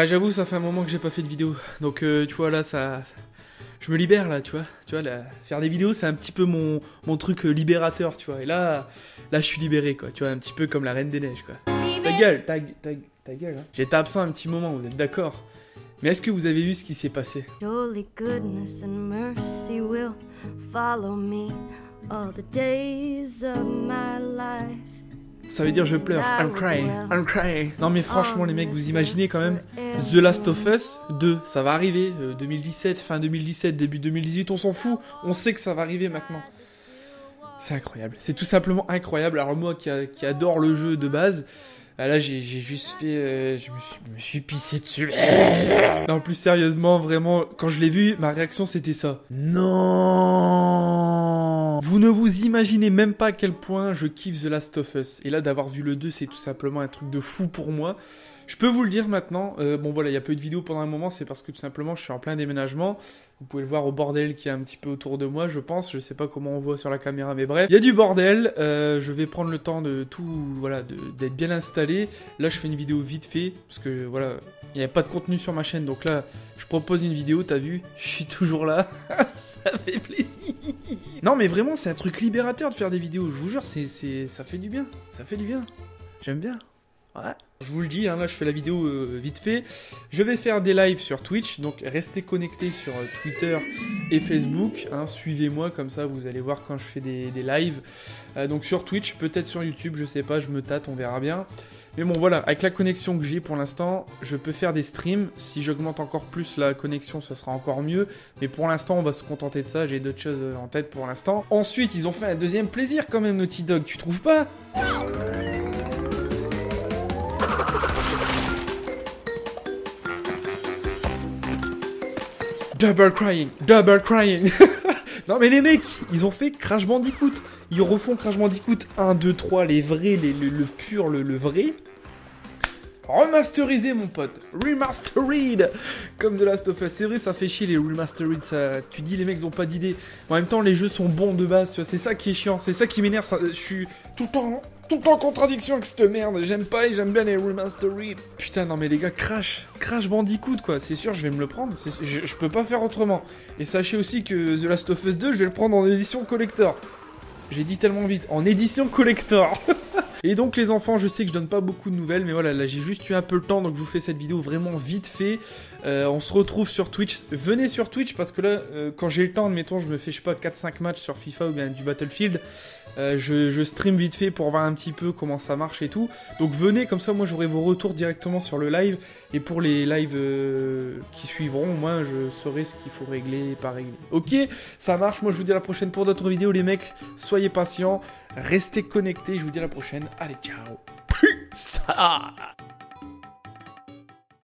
Ah j'avoue ça fait un moment que j'ai pas fait de vidéo. Donc euh, tu vois là ça je me libère là tu vois. Tu vois là, faire des vidéos c'est un petit peu mon, mon truc euh, libérateur tu vois. Et là là je suis libéré quoi. Tu vois un petit peu comme la reine des neiges quoi. Ta gueule ta, ta, ta gueule hein. j'étais absent un petit moment vous êtes d'accord? Mais est-ce que vous avez vu ce qui s'est passé Surely goodness and mercy will follow me all the days of my life. Ça veut dire je pleure. I'm crying. I'm crying. Non mais franchement les mecs, vous imaginez quand même The Last of Us 2, ça va arriver. euh, 2017, fin 2017, début 2018, on s'en fout. On sait que ça va arriver maintenant. C'est incroyable. C'est tout simplement incroyable. Alors moi qui, a- qui adore le jeu de base, là j'ai juste fait... euh, je me suis, pissé dessus. Non plus sérieusement, vraiment, quand je l'ai vu, ma réaction c'était ça. Non Vous ne vous imaginez même pas à quel point je kiffe The Last of Us. Et là d'avoir vu le 2, c'est tout simplement un truc de fou pour moi. Je peux vous le dire maintenant, euh, bon voilà, il y a peu de vidéos pendant un moment, c'est parce que tout simplement je suis en plein déménagement. Vous pouvez le voir au bordel qui est un petit peu autour de moi, je pense. Je sais pas comment on voit sur la caméra, mais bref. Il y a du bordel, euh, je vais prendre le temps de tout, voilà, d'être bien installé. Là, je fais une vidéo vite fait, parce que voilà, il n'y avait pas de contenu sur ma chaîne, donc là, je propose une vidéo, t'as vu Je suis toujours là, ça fait plaisir. Non, mais vraiment, c'est un truc libérateur de faire des vidéos, je vous jure, c'est, c'est, ça fait du bien, ça fait du bien. J'aime bien. Ouais. Je vous le dis, hein, là je fais la vidéo euh, vite fait. Je vais faire des lives sur Twitch, donc restez connectés sur euh, Twitter et Facebook. hein, Suivez-moi, comme ça vous allez voir quand je fais des, des lives. Euh, donc sur Twitch, peut-être sur YouTube, je sais pas, je me tâte, on verra bien. Mais bon voilà, avec la connexion que j'ai pour l'instant, je peux faire des streams. Si j'augmente encore plus la connexion, ce sera encore mieux. Mais pour l'instant, on va se contenter de ça. J'ai d'autres choses euh, en tête pour l'instant. Ensuite, ils ont fait un deuxième plaisir quand même, Naughty Dog, tu trouves pas? Double crying, double crying. non mais les mecs, ils ont fait Crash Bandicoot. Ils refont Crash Bandicoot 1, 2, 3, les vrais, les- le, pur, le, le vrai. Remasterisé mon pote, remastered. Comme The Last of Us, c'est vrai ça fait chier les remastered, tu dis les mecs ils ont pas d'idée. En même temps les jeux sont bons de base, c'est ça qui est chiant, c'est ça qui m'énerve, je suis tout le temps... Tout en contradiction avec cette merde, j'aime pas et j'aime bien les remastered. Putain non mais les gars, Crash, Crash Bandicoot quoi, c'est sûr je vais me le prendre, je, je peux pas faire autrement. Et sachez aussi que The Last of Us 2 je vais le prendre en édition collector. J'ai dit tellement vite, en édition collector Et donc les enfants, je sais que je donne pas beaucoup de nouvelles, mais voilà, là j'ai juste eu un peu le temps, donc je vous fais cette vidéo vraiment vite fait. Euh, on se retrouve sur Twitch. Venez sur Twitch parce que là, euh, quand j'ai le temps, admettons, je me fais, je sais pas, 4-5 matchs sur FIFA ou bien du Battlefield. euh, je, je stream vite fait pour voir un petit peu comment ça marche et tout. Donc venez, comme ça, moi j'aurai vos retours directement sur le live. Et pour les lives qui suivront, moi je saurai ce qu'il faut régler et pas régler. Ok, ça marche. Moi je vous dis à la prochaine pour d'autres vidéos, les mecs. Soyez patients, restez connectés. Je vous dis à la prochaine. Allez, ciao. Peace.